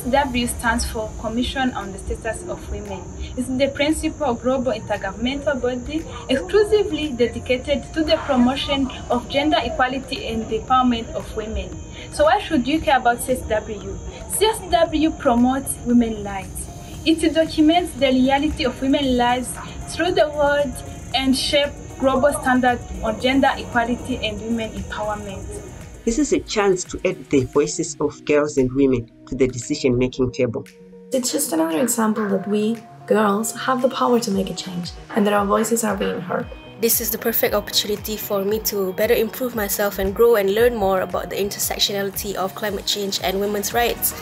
CSW stands for Commission on the Status of Women. It's the principal global intergovernmental body exclusively dedicated to the promotion of gender equality and the empowerment of women. So why should you care about CSW? CSW promotes women's rights. It documents the reality of women's lives through the world and shapes global standards on gender equality and women empowerment. This is a chance to add the voices of girls and women to the decision making table. It's just another example that we, girls, have the power to make a change and that our voices are being heard. This is the perfect opportunity for me to better improve myself and grow and learn more about the intersectionality of climate change and women's rights.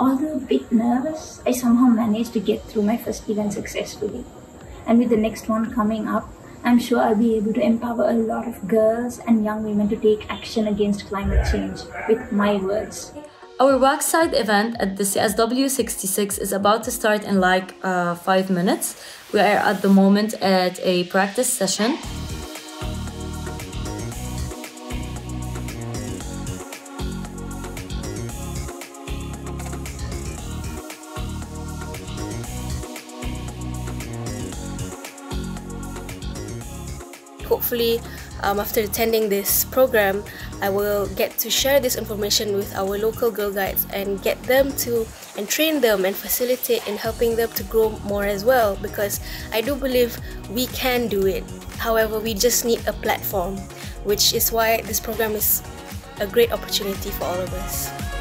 Although a bit nervous, I somehow managed to get through my first event successfully. And with the next one coming up, I'm sure I'll be able to empower a lot of girls and young women to take action against climate change with my words. Our backside event at the CSW 66 is about to start in like uh, five minutes. We are at the moment at a practice session. Hopefully, um, after attending this program, I will get to share this information with our local Girl Guides and get them to and train them and facilitate in helping them to grow more as well because I do believe we can do it. However, we just need a platform, which is why this program is a great opportunity for all of us.